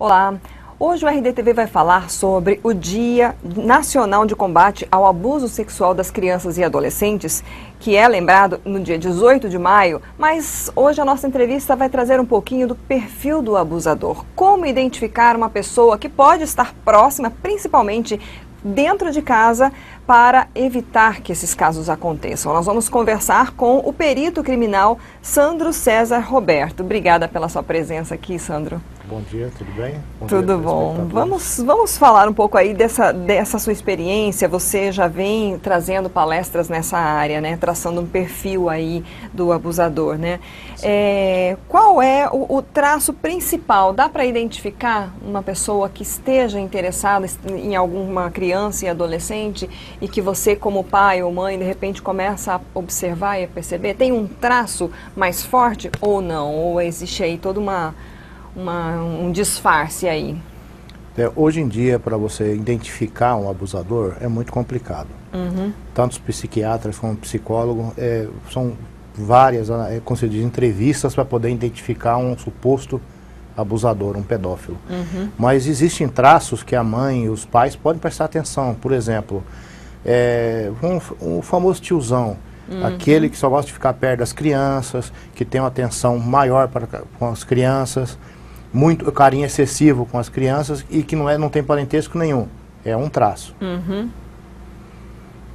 Olá. Hoje o RDTV vai falar sobre o Dia Nacional de Combate ao Abuso Sexual das Crianças e Adolescentes, que é lembrado no dia 18 de maio, mas hoje a nossa entrevista vai trazer um pouquinho do perfil do abusador. Como identificar uma pessoa que pode estar próxima, principalmente dentro de casa, para evitar que esses casos aconteçam. Nós vamos conversar com o perito criminal Sandro César Roberto. Obrigada pela sua presença aqui, Sandro. Bom dia, tudo bem? Bom tudo dia, bom. Vamos, vamos falar um pouco aí dessa, dessa sua experiência. Você já vem trazendo palestras nessa área, né? Traçando um perfil aí do abusador, né? É, qual é o, o, traço principal? Dá para identificar uma pessoa que esteja interessada em alguma criança e adolescente e que você, como pai ou mãe, de repente começa a observar e a perceber? Tem um traço mais forte ou não? Ou existe aí toda uma uma, um disfarce aí? É, hoje em dia, para você identificar um abusador, é muito complicado. Uhum. Tanto os psiquiatras como psicólogos, é, são várias, é, como se diz, entrevistas para poder identificar um suposto abusador, um pedófilo. Uhum. Mas existem traços que a mãe e os pais podem prestar atenção. Por exemplo, é, um, um famoso tiozão, uhum. aquele que só gosta de ficar perto das crianças, que tem uma atenção maior para, com as crianças, muito carinho excessivo com as crianças e que não, é, não tem parentesco nenhum. É um traço. Uhum.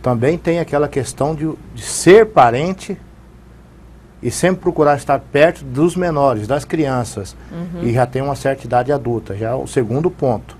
Também tem aquela questão de, de ser parente e sempre procurar estar perto dos menores, das crianças. Uhum. E já tem uma certa idade adulta. Já é o segundo ponto.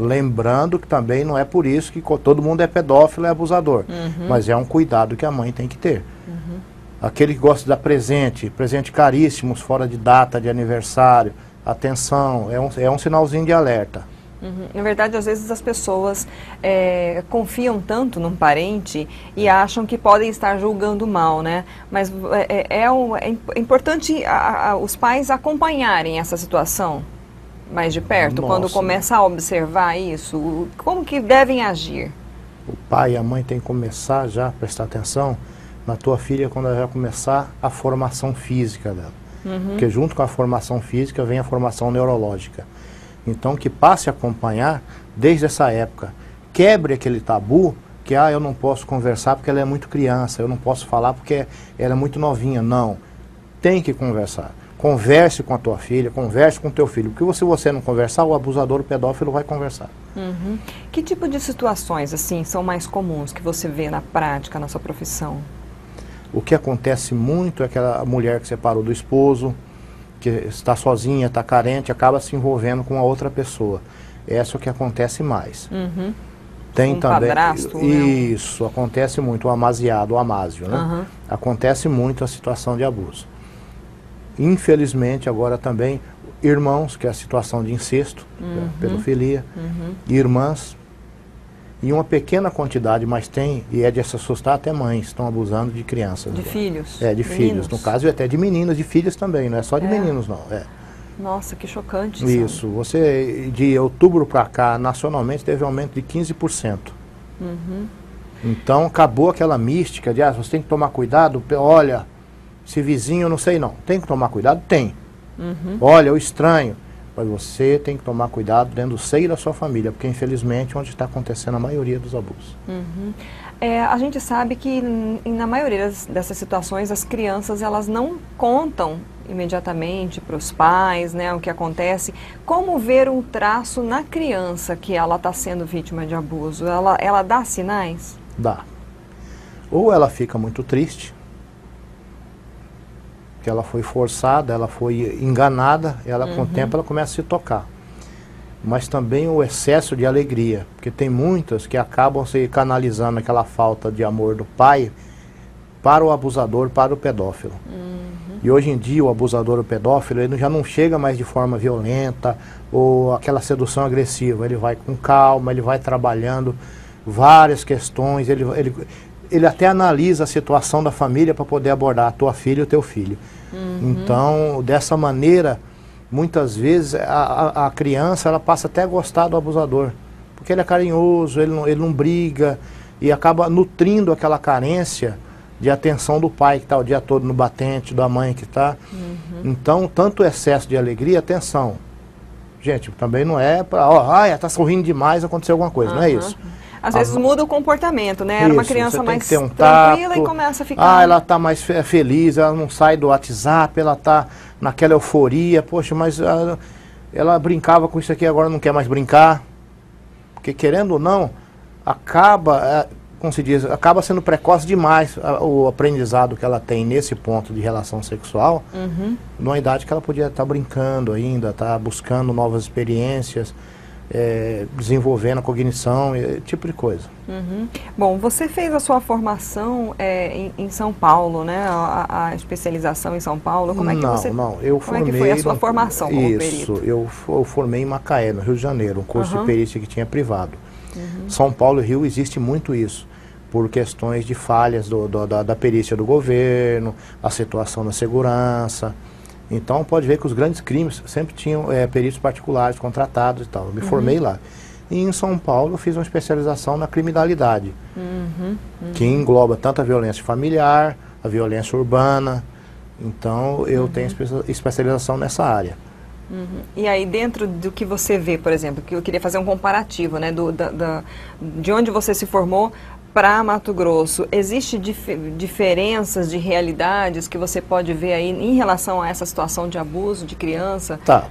Lembrando que também não é por isso que todo mundo é pedófilo e abusador. Uhum. Mas é um cuidado que a mãe tem que ter. Uhum. Aquele que gosta de dar presente, presente caríssimos, fora de data de aniversário, atenção, é um, é um sinalzinho de alerta. Uhum. Na verdade, às vezes as pessoas é, confiam tanto num parente e acham que podem estar julgando mal, né? Mas é, é, é, é importante a, a, os pais acompanharem essa situação mais de perto, Nossa. quando começa a observar isso. Como que devem agir? O pai e a mãe têm que começar já a prestar atenção na tua filha quando ela já começar a formação física dela. Uhum. Porque junto com a formação física vem a formação neurológica. Então que passe a acompanhar desde essa época. Quebre aquele tabu que ah, eu não posso conversar porque ela é muito criança, eu não posso falar porque ela é muito novinha. Não. Tem que conversar. Converse com a tua filha, converse com o teu filho. Porque se você não conversar, o abusador, o pedófilo vai conversar. Uhum. Que tipo de situações assim são mais comuns que você vê na prática, na sua profissão? O que acontece muito é aquela mulher que separou do esposo, que está sozinha, está carente, acaba se envolvendo com a outra pessoa. Essa é o que acontece mais. Uhum. Tem um também. Padrasto, né? isso, né? acontece muito, o amaziado, o amásio, né? Uhum. Acontece muito a situação de abuso. Infelizmente, agora também, irmãos, que é a situação de incesto, é uhum. pedofilia, uhum. irmãs, e uma pequena quantidade, mas tem, e é de se assustar, até mães estão abusando de crianças. De filhos? É, de meninos. filhos. No caso, até de meninas, de filhos também, não é só de é. meninos, não. É. Nossa, que chocante. Isso. Sabe? Você, de outubro para cá, nacionalmente, teve um aumento de 15%. Uhum. Então, acabou aquela mística de, ah, você tem que tomar cuidado, olha, se vizinho, não sei não. Tem que tomar cuidado? Tem. Uhum. Olha, o estranho. Mas você tem que tomar cuidado dentro do seio da sua família, porque infelizmente é onde está acontecendo a maioria dos abusos. Uhum. É, a gente sabe que na maioria dessas situações as crianças elas não contam imediatamente para os pais, né, o que acontece. Como ver um traço na criança que ela está sendo vítima de abuso? Ela, ela dá sinais? Dá. Ou ela fica muito triste, que ela foi forçada, ela foi enganada, ela uhum. com o uhum. tempo ela começa a se tocar. Mas também o excesso de alegria, porque tem muitas que acabam se canalizando aquela falta de amor do pai para o abusador, para o pedófilo. Uhum. E hoje em dia o abusador, o pedófilo, ele já não chega mais de forma violenta ou aquela sedução agressiva. Ele vai com calma, ele vai trabalhando várias questões, ele, ele, ele até analisa a situação da família para poder abordar a tua filha e o teu filho. Uhum. Então, dessa maneira, muitas vezes a, a, criança ela passa até a gostar do abusador, porque ele é carinhoso, ele não, ele não briga e acaba nutrindo aquela carência de atenção do pai que está o dia todo no batente, da mãe que está. Uhum. Então, tanto excesso de alegria, atenção, Gente, também não é para, ó, ah, tá sorrindo demais, aconteceu alguma coisa, uhum. não é isso. Às vezes muda o comportamento, né? Era uma criança mais um tranquila tato, e começa a ficar. Ah, ela está mais feliz, ela não sai do WhatsApp, ela está naquela euforia. Poxa, mas ela, ela brincava com isso aqui, agora não quer mais brincar. Porque querendo ou não, acaba, é, como se diz, acaba sendo precoce demais o aprendizado que ela tem nesse ponto de relação sexual, uhum. numa idade que ela podia estar tá brincando ainda, estar tá buscando novas experiências é, desenvolvendo a cognição, esse tipo de coisa. Uhum. Bom, você fez a sua formação é, em, em, São Paulo, né? A, a, especialização em São Paulo. Como é que não, você? Não, eu formei. Como é que foi a sua formação como isso, perito? Eu, eu, formei em Macaé, no Rio de Janeiro, um curso uhum. de perícia que tinha privado. Uhum. São Paulo e Rio existe muito isso por questões de falhas do, do, da, da perícia do governo, a situação da segurança. Então pode ver que os grandes crimes sempre tinham é, peritos particulares contratados e tal. Eu me uhum. formei lá. E em São Paulo eu fiz uma especialização na criminalidade, uhum. Uhum. que engloba tanto a violência familiar, a violência urbana. Então eu tenho uhum. especialização nessa área. Uhum. E aí, dentro do que você vê, por exemplo, que eu queria fazer um comparativo, né, do, da, da, de onde você se formou para Mato Grosso, existe dif diferenças de realidades que você pode ver aí em relação a essa situação de abuso de criança? Tá.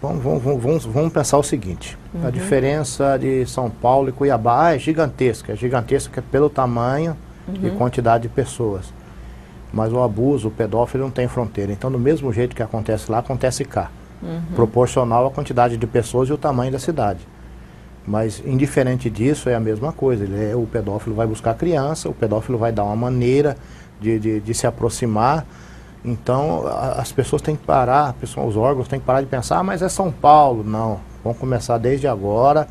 Vamos, vamos, vamos, vamos pensar o seguinte: uhum. a diferença de São Paulo e Cuiabá é gigantesca. É gigantesca pelo tamanho uhum. e quantidade de pessoas. Mas o abuso, o pedófilo não tem fronteira. Então, do mesmo jeito que acontece lá, acontece cá. Uhum. Proporcional à quantidade de pessoas e o tamanho da cidade. Mas indiferente disso é a mesma coisa. É, o pedófilo vai buscar a criança, o pedófilo vai dar uma maneira de, de, de se aproximar. Então a, as pessoas têm que parar, pessoa, os órgãos têm que parar de pensar, ah, mas é São Paulo. Não. Vamos começar desde agora,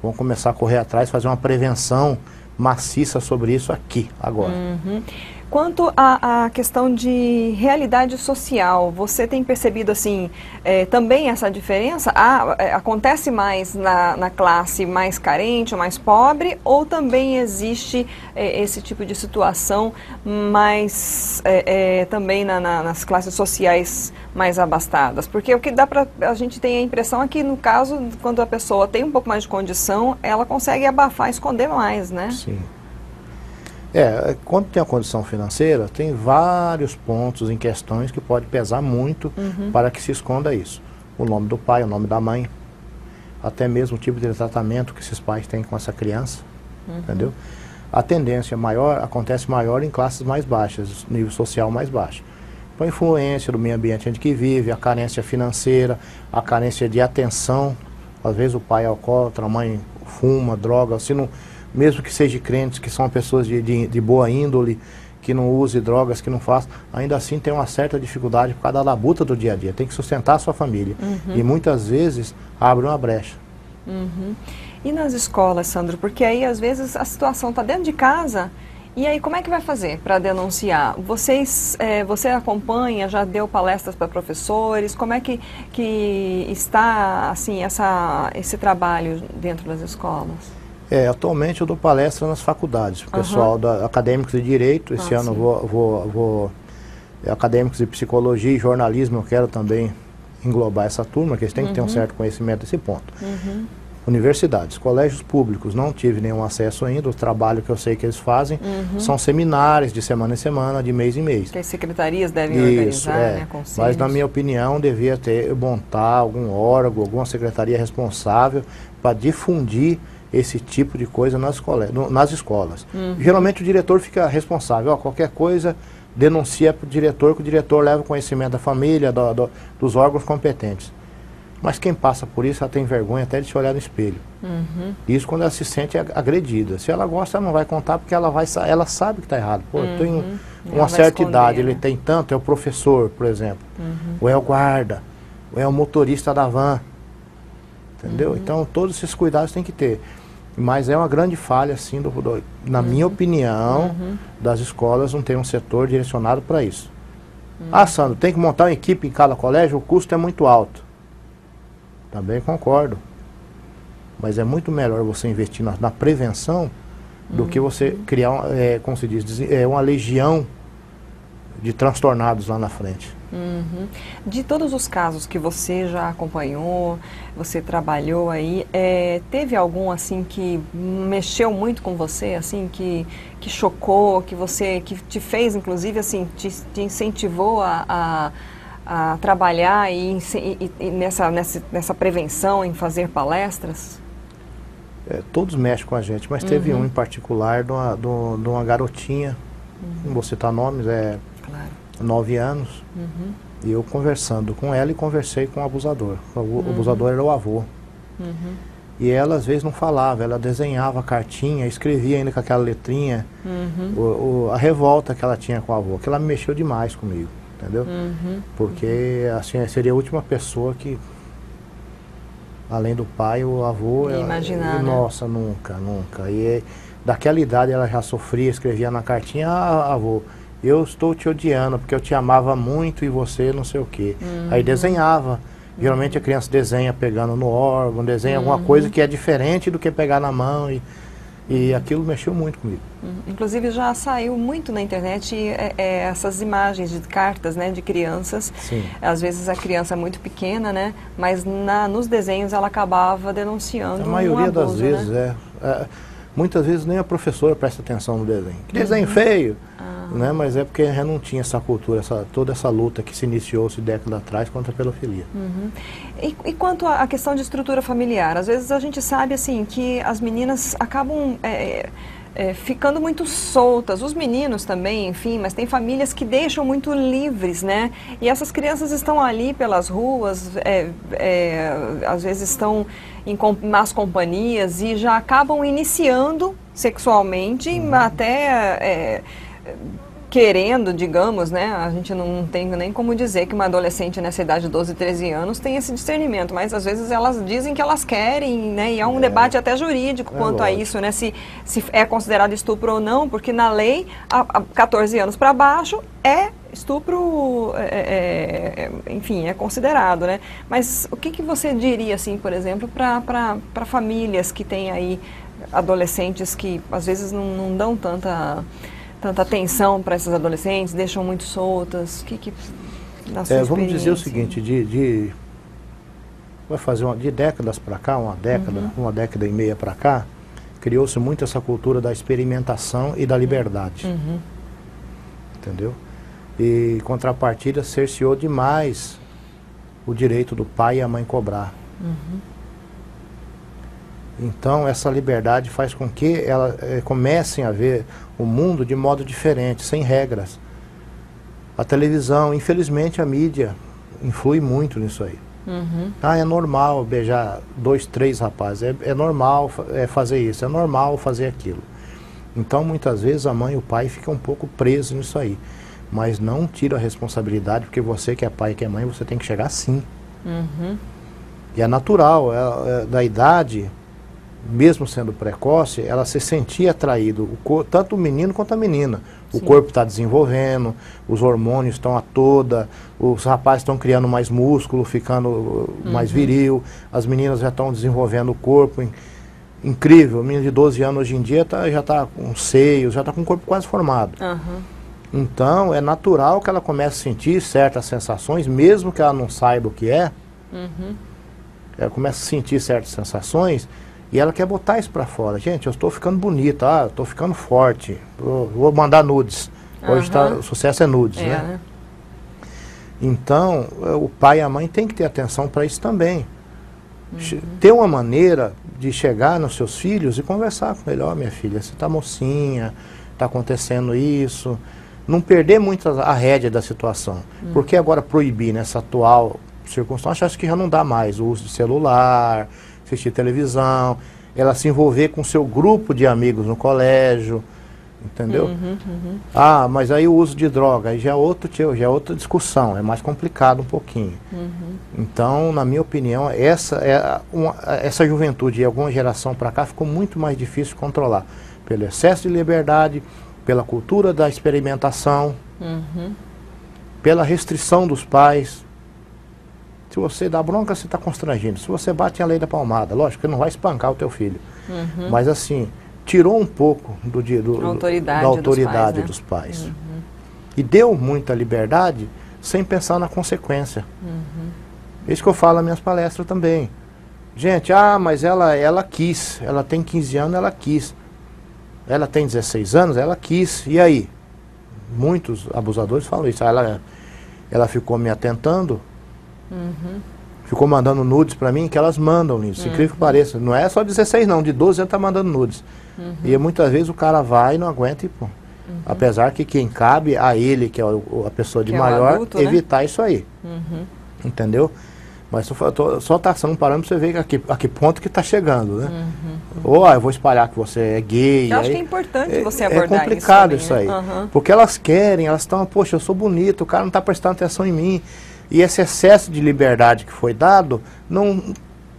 vamos começar a correr atrás, fazer uma prevenção maciça sobre isso aqui, agora. Uhum. Quanto à, questão de realidade social, você tem percebido assim é, também essa diferença? Ah, é, acontece mais na, na, classe mais carente mais pobre, ou também existe é, esse tipo de situação mais é, é, também na, na, nas classes sociais mais abastadas? Porque o que dá para a gente tem a impressão é que no caso quando a pessoa tem um pouco mais de condição, ela consegue abafar, esconder mais, né? Sim. É, quando tem a condição financeira, tem vários pontos em questões que pode pesar muito uhum. para que se esconda isso. O nome do pai, o nome da mãe, até mesmo o tipo de tratamento que esses pais têm com essa criança, uhum. entendeu? A tendência maior acontece maior em classes mais baixas, nível social mais baixo. Com a influência do meio ambiente onde que vive, a carência financeira, a carência de atenção. Às vezes o pai é alcoólatra, a mãe fuma, droga, se não mesmo que seja crentes, que são pessoas de, de, de, boa índole, que não use drogas, que não faça, ainda assim tem uma certa dificuldade por causa da labuta do dia a dia. Tem que sustentar a sua família. Uhum. E muitas vezes abre uma brecha. Uhum. E nas escolas, Sandro? Porque aí às vezes a situação está dentro de casa. E aí, como é que vai fazer para denunciar? Vocês, é, você acompanha, já deu palestras para professores? Como é que, que está assim essa, esse trabalho dentro das escolas? É, atualmente eu dou palestra nas faculdades, o pessoal da acadêmicos de direito, esse ah, ano sim. vou, vou, vou é, acadêmicos de psicologia e jornalismo, eu quero também englobar essa turma, que eles têm uhum. que ter um uhum. certo conhecimento desse ponto. Uhum. Universidades, colégios públicos, não tive nenhum acesso ainda, o trabalho que eu sei que eles fazem uhum. são seminários de semana em semana, de mês em mês. Que as secretarias devem Isso, organizar, é. né, Mas na minha opinião devia ter, montar algum órgão, alguma secretaria responsável para difundir esse tipo de coisa nas, nas escolas. Uhum. Geralmente o diretor fica responsável, ó, qualquer coisa denuncia para o diretor, que o diretor leva conhecimento da família, do, do, dos órgãos competentes. Mas quem passa por isso, ela tem vergonha até de se olhar no espelho. Uhum. Isso quando ela se sente agredida. Se ela gosta, ela não vai contar porque ela, vai, ela sabe que está errado. Pô, uhum. eu tenho uhum. uma certa esconder, idade, né? ele tem tanto, é o professor, por exemplo, uhum. ou é o guarda, ou é o motorista da van. Entendeu? Uhum. Então todos esses cuidados tem que ter. Mas é uma grande falha, assim, do, do na uhum. minha opinião, uhum. das escolas não ter um setor direcionado para isso. Uhum. Ah, Sandro, tem que montar uma equipe em cada colégio, o custo é muito alto. Também concordo. Mas é muito melhor você investir na, na prevenção do que você uhum. criar, é, como se diz, é, uma legião de transtornados lá na frente. Uhum. De todos os casos que você já acompanhou, você trabalhou aí, é, teve algum assim que mexeu muito com você, assim que, que chocou, que você que te fez, inclusive, assim, te, te incentivou a, a, a trabalhar e, e, e, nessa, nessa, nessa prevenção, em fazer palestras? É, todos mexem com a gente, mas teve uhum. um em particular de uma, de uma garotinha, uhum. não vou citar nomes, é claro. Nove anos, uhum. e eu conversando com ela e conversei com o abusador. O, uhum. abusador era o avô. Uhum. E ela às vezes não falava, ela desenhava a cartinha, escrevia ainda com aquela letrinha, uhum. o, o, a revolta que ela tinha com o avô, que ela me mexeu demais comigo, entendeu? Porque assim, seria a última pessoa que além do pai, o avô. Imaginar, né? Nossa, nunca, nunca. E daquela idade ela já sofria, escrevia na cartinha, ah, avô, eu estou te odiando porque eu te amava muito e você não sei o quê. Uhum. Aí desenhava. Geralmente a criança desenha pegando no órgão, desenha uhum. alguma coisa que é diferente do que pegar na mão e e aquilo mexeu muito comigo. Uhum. Inclusive já saiu muito na internet é, é, essas imagens de cartas né, de crianças. Sim. Às vezes a criança é muito pequena, né? Mas na, nos desenhos ela acabava denunciando. A maioria um abuso, das vezes né? é, é, Muitas vezes nem a professora presta atenção no desenho. Que desenho uhum. feio! né? Mas é porque já não tinha essa cultura, essa, toda essa luta que se iniciou-se décadas atrás contra a pedofilia. Uhum. E, e, quanto à questão de estrutura familiar, às vezes a gente sabe assim que as meninas acabam é, é, ficando muito soltas, os meninos também, enfim, mas tem famílias que deixam muito livres, né? E essas crianças estão ali pelas ruas, é, é às vezes estão em más companhias e já acabam iniciando sexualmente, uhum. até é, querendo, digamos, né? A gente não tem nem como dizer que uma adolescente nessa idade de 12, 13 anos tem esse discernimento, mas às vezes elas dizem que elas querem, né? E há um é. debate até jurídico é quanto lógico. a isso, né? Se, se é considerado estupro ou não, porque na lei, a, a 14 anos para baixo, é estupro, é, é, é, enfim, é considerado, né? Mas o que, que você diria, assim, por exemplo, para famílias que têm aí adolescentes que às vezes não, não dão tanta tanta atenção para essas adolescentes, deixam muito soltas? O que, que é, Vamos dizer o seguinte, de, de vai fazer uma, de décadas para cá, uma década, uhum. uma década e meia para cá, criou-se muito essa cultura da experimentação e da liberdade. Uhum. Entendeu? E contrapartida cerceou demais o direito do pai e a mãe cobrar. Uhum. Então, essa liberdade faz com que elas é, comecem a ver o mundo de modo diferente, sem regras. A televisão, infelizmente, a mídia influi muito nisso aí. Uhum. Ah, é normal beijar dois, três rapazes, é, é normal é, fazer isso, é normal fazer aquilo. Então, muitas vezes, a mãe e o pai ficam um pouco presos nisso aí. Mas não tira a responsabilidade, porque você que é pai e que é mãe, você tem que chegar sim. Uhum. E é natural, é, é, da idade, mesmo sendo precoce, ela se sentia atraído, o tanto o menino quanto a menina. O Sim. corpo está desenvolvendo, os hormônios estão a toda, os rapazes estão criando mais músculo, ficando uh, uhum. mais viril, as meninas já estão desenvolvendo o corpo. In, incrível, a menina de 12 anos hoje em dia tá, já está com seios, já está com o corpo quase formado. Uhum. Então é natural que ela comece a sentir certas sensações, mesmo que ela não saiba o que é. Uhum. Ela começa a sentir certas sensações e ela quer botar isso para fora. Gente, eu estou ficando bonita, ah, estou ficando forte, vou, vou mandar nudes. Hoje tá, o sucesso é nudes, é, né? né? Então, eh, o pai e a mãe têm que ter atenção para isso também. Uhum. Ter uma maneira de chegar nos seus filhos e conversar com ele, ó, oh, minha filha, você está mocinha, está acontecendo isso. Não perder muito a, a rédea da situação. Uhum. Porque agora proibir nessa atual circunstância, acho que já não dá mais o uso de celular, assistir televisão, ela se envolver com seu grupo de amigos no colégio, entendeu? Uhum, uhum. Ah, mas aí o uso de droga, aí já é outro já é outra discussão, é mais complicado um pouquinho. Uhum. Então, na minha opinião, essa é uma, essa juventude de alguma geração para cá ficou muito mais difícil de controlar pelo excesso de liberdade, pela cultura da experimentação, uhum. pela restrição dos pais, se você dá bronca, você está constrangindo. Se você bate a lei da palmada, lógico que não vai espancar o teu filho. Uhum. Mas assim, tirou um pouco do, do, autoridade da autoridade dos pais. Né? Dos pais. Uhum. E deu muita liberdade sem pensar na consequência. Uhum. Isso que eu falo nas minhas palestras também. Gente, ah, mas ela, ela quis. Ela tem 15 anos, ela quis. Ela tem 16 anos, ela quis. E aí? Muitos abusadores falam isso. Ela, ela ficou me atentando. Uhum. Ficou mandando nudes para mim, que elas mandam isso. Uhum. Incrível que pareça. Não é só 16 não, de 12 anos tá mandando nudes. Uhum. E muitas vezes o cara vai e não aguenta e pô. Uhum. Apesar que quem cabe a ele, que é a pessoa de que maior, é adulto, né? evitar né? isso aí. Uhum. Entendeu? Mas só, tô, só traçando um parâmetro você vê a que, a que ponto que está chegando, né? Uhum. Ou ah, eu vou espalhar que você é gay. Eu acho que é importante é, você abordar isso. É complicado isso, também, isso aí. Uhum. Porque elas querem, elas estão, poxa, eu sou bonito, o cara não está prestando atenção em mim. E esse excesso de liberdade que foi dado não,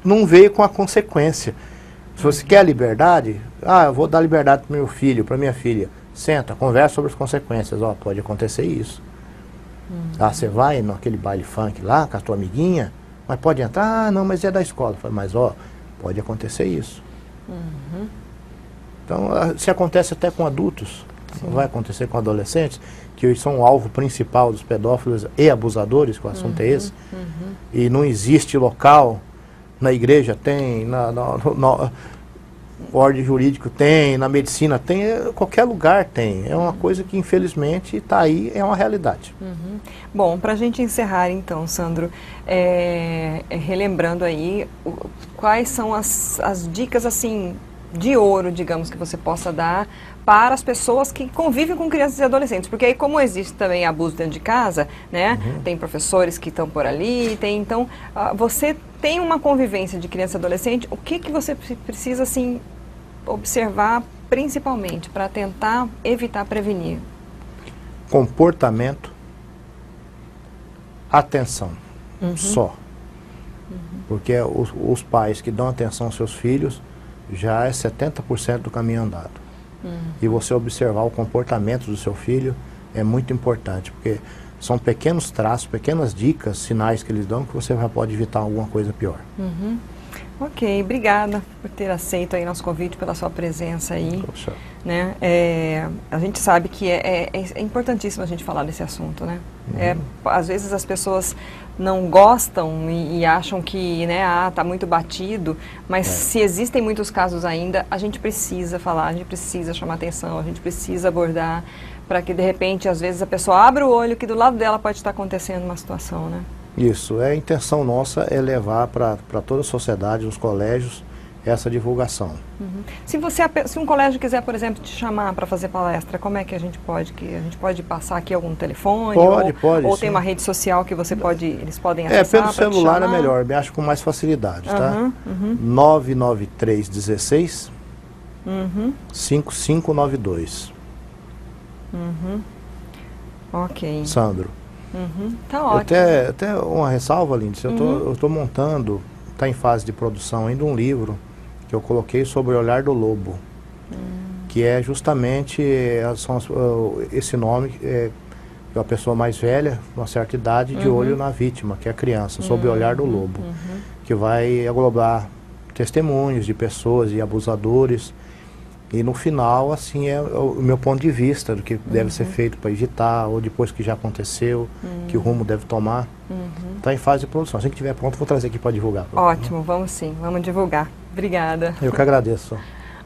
não veio com a consequência. Se você quer a liberdade, ah, eu vou dar liberdade para meu filho, para minha filha. Senta, conversa sobre as consequências. Ó, pode acontecer isso. Uhum. Ah, você vai naquele baile funk lá com a tua amiguinha, mas pode entrar, ah, não, mas é da escola. Mas ó, pode acontecer isso. Uhum. Então, ah, se acontece até com adultos, Sim. vai acontecer com adolescentes, que são o alvo principal dos pedófilos e abusadores, que o assunto é uhum. é esse. Uhum. E não existe local, na igreja tem, na, na, na ordem jurídico tem, na medicina tem, é, qualquer lugar tem. É uma coisa que infelizmente está aí, é uma realidade. Uhum. Bom, para a gente encerrar então, Sandro, é, é, relembrando aí o, quais são as, as dicas assim de ouro, digamos, que você possa dar para as pessoas que convivem com crianças e adolescentes. Porque aí, como existe também abuso dentro de casa, né? Uhum. Tem professores que estão por ali, tem. Então, uh, você tem uma convivência de criança e adolescente, o que, que você precisa, assim, observar principalmente para tentar evitar prevenir? Comportamento, atenção, uhum. só. Uhum. Porque os, os, pais que dão atenção aos seus filhos já é 70% do caminho andado. E você observar o comportamento do seu filho é muito importante, porque são pequenos traços, pequenas dicas, sinais que eles dão que você já pode evitar alguma coisa pior. Uhum. Ok, obrigada por ter aceito aí nosso convite, pela sua presença aí. Poxa. Né? É, a gente sabe que é, é, é, importantíssimo a gente falar desse assunto, né? Uhum. É, às vezes as pessoas não gostam e, e, acham que, né, ah, tá muito batido, mas é. se existem muitos casos ainda, a gente precisa falar, a gente precisa chamar atenção, a gente precisa abordar, para que de repente, às vezes, a pessoa abra o olho que do lado dela pode estar acontecendo uma situação, né? Isso, é, a intenção nossa é levar para toda a sociedade, os colégios, essa divulgação. Uhum. Se, você, se um colégio quiser, por exemplo, te chamar para fazer palestra, como é que a gente pode? Que a gente pode passar aqui algum telefone? Pode, ou, pode. Ou sim. tem uma rede social que você pode, eles podem acessar? É, pelo celular é melhor, me acho com mais facilidade, tá? uhum? Uhum. 99316 uhum. 5592. Uhum. Ok. Sandro. Uhum, tá ótimo. Até, até uma ressalva, Lindsay, eu uhum. estou montando, está em fase de produção ainda um livro que eu coloquei sobre o olhar do lobo, uhum. que é justamente eh, são, esse nome é, é uma pessoa mais velha, uma certa idade, de uhum. olho na vítima, que é a criança, sobre o olhar do uhum, lobo, uhum. que vai aglobar testemunhos de pessoas e abusadores, e no final, assim, é o meu ponto de vista do que uhum. deve ser uhum. feito para evitar, ou depois que já aconteceu, uhum. que o rumo deve tomar. Está uhum. em fase de produção. Assim que estiver pronto, vou trazer aqui para divulgar. Ótimo, vamos sim, vamos divulgar. Obrigada. Eu que agradeço.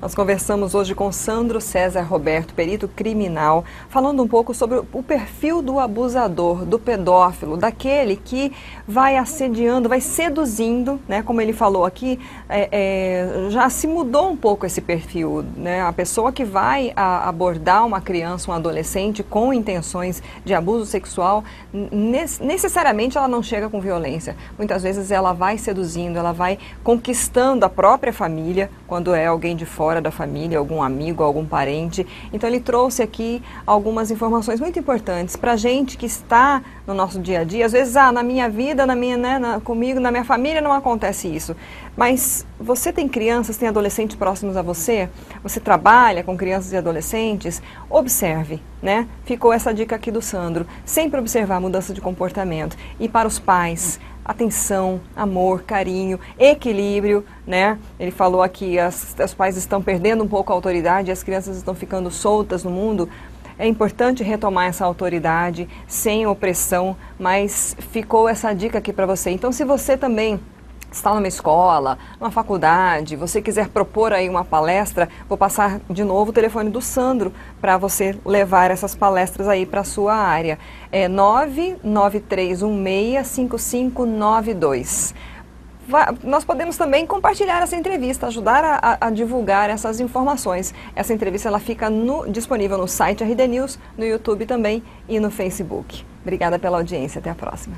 Nós conversamos hoje com Sandro César Roberto, perito criminal, falando um pouco sobre o perfil do abusador, do pedófilo, daquele que vai assediando, vai seduzindo, né? Como ele falou aqui, é, é, já se mudou um pouco esse perfil, né? A pessoa que vai a, abordar uma criança, um adolescente com intenções de abuso sexual, necessariamente ela não chega com violência. Muitas vezes ela vai seduzindo, ela vai conquistando a própria família, quando é alguém de fora da família, algum amigo, algum parente. Então ele trouxe aqui algumas informações muito importantes para gente que está no nosso dia a dia. Às vezes, ah, na minha vida, na minha, né, na, comigo, na minha família não acontece isso. Mas você tem crianças, tem adolescentes próximos a você? Você trabalha com crianças e adolescentes? Observe, né? Ficou essa dica aqui do Sandro. Sempre observar a mudança de comportamento. E para os pais, atenção, amor, carinho, equilíbrio, né? Ele falou aqui, as, os pais estão perdendo um pouco a autoridade, as crianças estão ficando soltas no mundo. É importante retomar essa autoridade sem opressão, mas ficou essa dica aqui para você. Então, se você também está numa escola, numa faculdade, você quiser propor aí uma palestra, vou passar de novo o telefone do Sandro para você levar essas palestras aí para a sua área. É 993165592 nós podemos também compartilhar essa entrevista, ajudar a, a, divulgar essas informações. Essa entrevista ela fica no, disponível no site RD News, no YouTube também e no Facebook. Obrigada pela audiência. Até a próxima.